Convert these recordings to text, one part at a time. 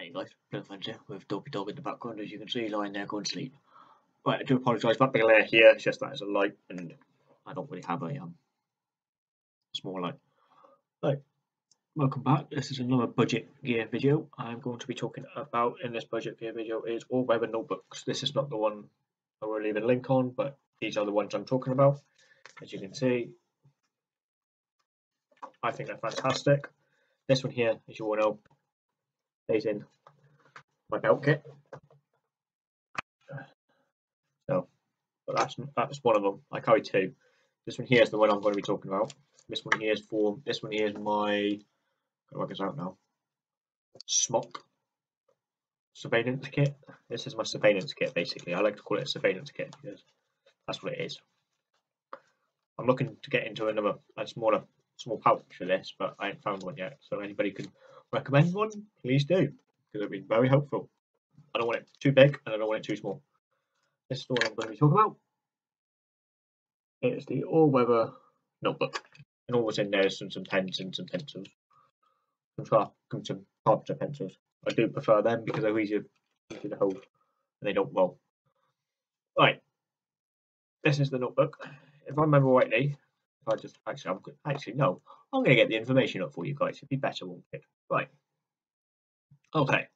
Hey guys, Blue Fence with Dopey Dog in the background as you can see lying there going to sleep. Right, I do apologise for that big layer here, it's just that it's a light and I don't really have a um, small light. Right, welcome back, this is another budget gear video. I'm going to be talking about in this budget gear video is all weather notebooks. This is not the one I will leave a link on, but these are the ones I'm talking about. As you can see, I think they're fantastic. This one here, as you all know, stays in my belt kit. So, but that's that's one of them. I carry two. This one here is the one I'm going to be talking about. This one here is for this one here is my. Gotta work this out now. Smock surveillance kit. This is my surveillance kit basically. I like to call it a surveillance kit because that's what it is. I'm looking to get into another a smaller small pouch for this, but I ain't found one yet. So anybody can recommend one, please do, because it'd be very helpful. I don't want it too big and I don't want it too small. This is the one I'm going to be talking about. It's the all-weather notebook, and always in there is some, some pens and some pencils, some sharp some carpenter pencils. I do prefer them because they're easier, easier to hold and they don't roll. Right, this is the notebook. If I remember rightly, if I just actually, I'm actually no, I'm going to get the information up for you guys. It'd be better, won't it? Right. Okay.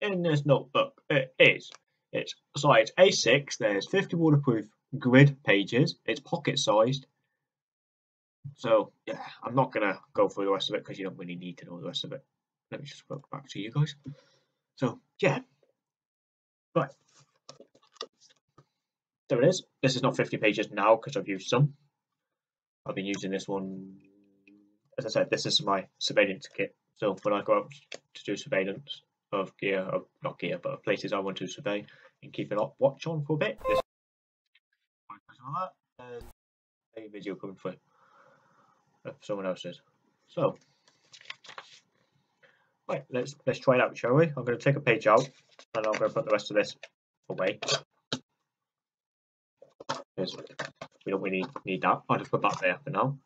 In this notebook, it is. It's size A6. There's 50 waterproof grid pages. It's pocket sized. So yeah, I'm not gonna go through the rest of it because you don't really need to know the rest of it. Let me just go back to you guys. So yeah. Right. There it is. This is not 50 pages now because I've used some. I've been using this one, as I said, this is my surveillance kit. So when I go out to do surveillance of gear, of, not gear, but of places I want to survey and keep an watch on for a bit, this a video coming for someone else's. So, right, let's let's try it out, shall we? I'm going to take a page out and I'm going to put the rest of this away. We don't really need that. I'll just put that there for now.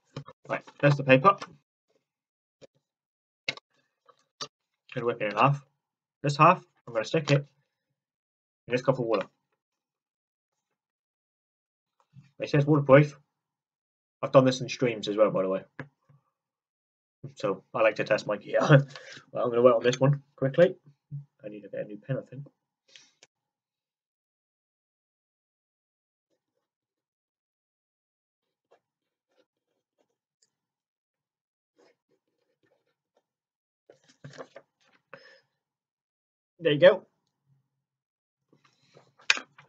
Right, there's the paper. Gonna whip it in half. This half, I'm gonna stick it in this cup of water. It says waterproof. I've done this in streams as well, by the way. So I like to test my gear. well, I'm gonna wait on this one quickly. I need to get a new pen, I think. There you go.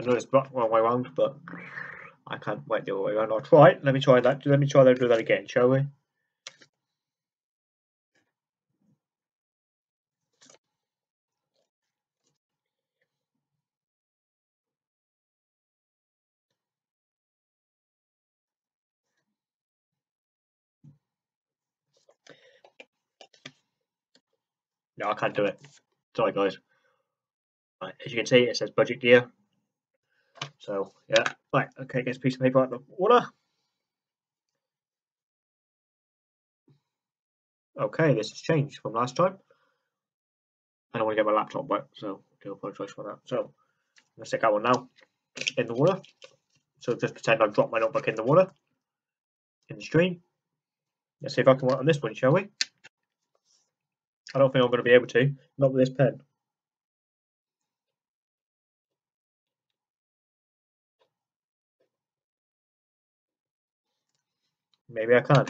I know it's back one way around, but I can't wait the other way around. I'll try it. Let me try that. Let me try that. Do that again, shall we? No, I can't do it. Sorry, guys. Right, as you can see, it says budget gear. So, yeah. Right, okay, get a piece of paper out of the water. Okay, this has changed from last time. I don't want to get my laptop wet, so I do apologise for that. So, I'm to stick that one now in the water. So just pretend I've dropped my notebook in the water, in the stream. Let's see if I can work on this one, shall we? I don't think I'm going to be able to, not with this pen. Maybe I can.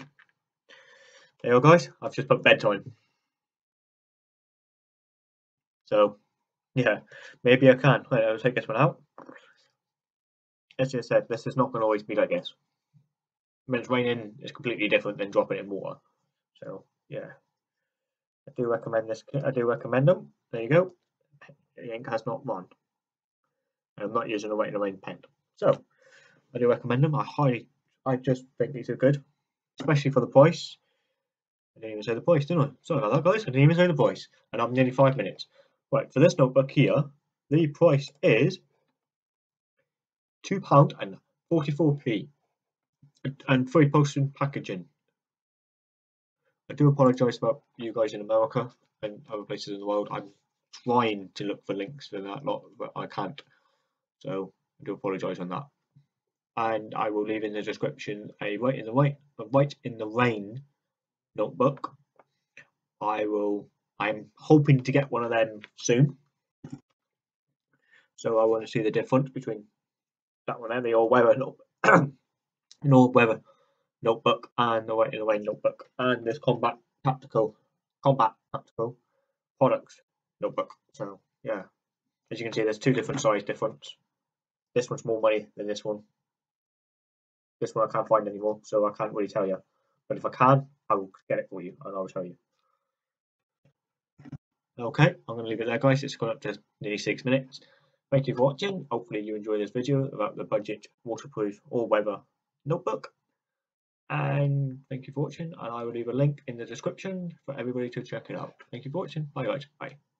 There you go, guys. I've just put bedtime. So, yeah, maybe I can. Wait, I'll take this one out. As I said, this is not going to always be like this. When it's raining, it's completely different than dropping it in water. So, yeah. I do recommend this. I do recommend them. There you go. The ink has not run. I'm not using a wet the rain pen. So, I do recommend them. I highly, I just think these are good especially for the price. I didn't even say the price, didn't I? Sorry about that, guys. I didn't even say the price, and I'm nearly five minutes. Right, for this notebook here, the price is two pound and free postage packaging. I do apologise about you guys in America and other places in the world. I'm trying to look for links for that lot, but I can't. So I do apologise on that. And I will leave in the description a Rite in the Rain, a in the rain notebook. I will. I'm hoping to get one of them soon. So I want to see the difference between that one and the all weather notebook, an weather notebook and the Rite in the Rain notebook and this combat tactical combat tactical products notebook. So yeah, as you can see, there's two different size difference. This one's more money than this one. This one I can't find anymore, so I can't really tell you. But if I can, I will get it for you and I'll show you. Okay, I'm going to leave it there, guys. It's gone up to nearly six minutes. Thank you for watching. Hopefully you enjoyed this video about the budget waterproof all weather notebook. And thank you for watching. And I will leave a link in the description for everybody to check it out. Thank you for watching. Bye guys. Bye.